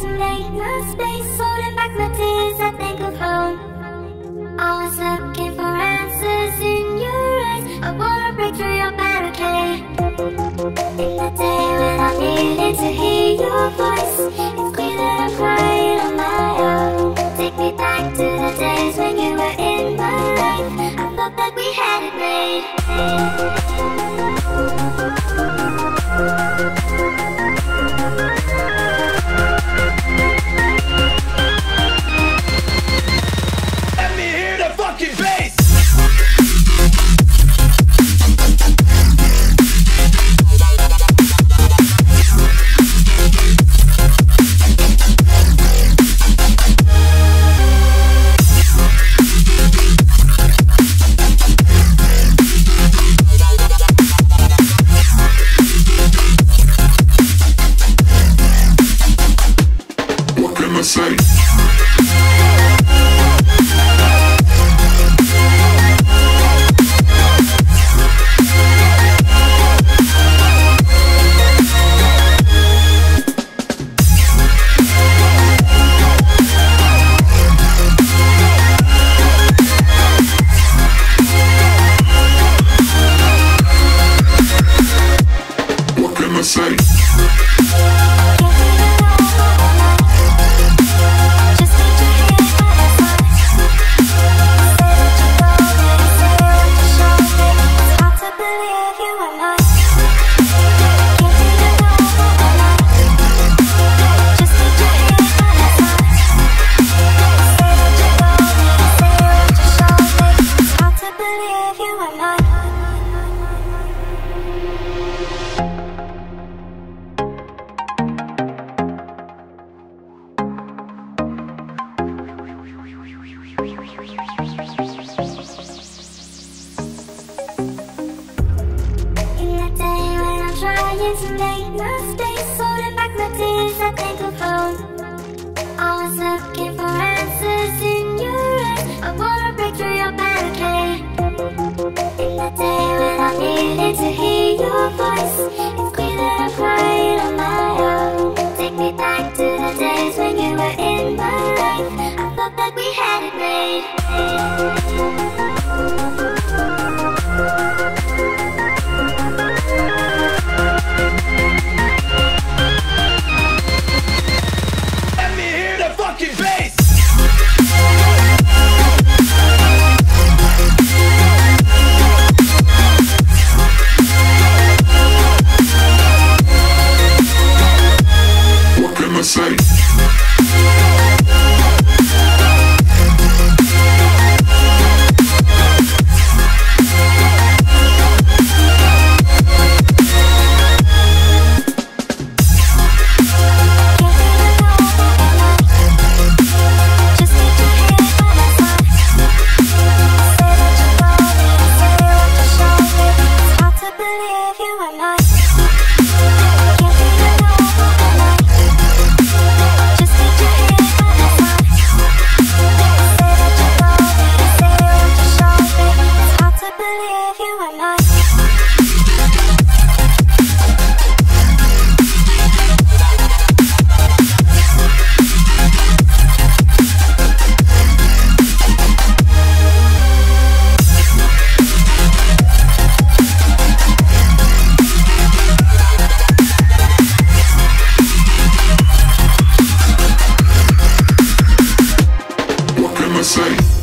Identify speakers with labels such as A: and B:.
A: make my space Holding back my tears, I think of home. I was looking for answers in your eyes. I wanna break through your barricade. In the day when I needed to hear your voice It's clear that I'm crying on my own. Take me back to the days when you were in my life. I thought that we had it made trying insane.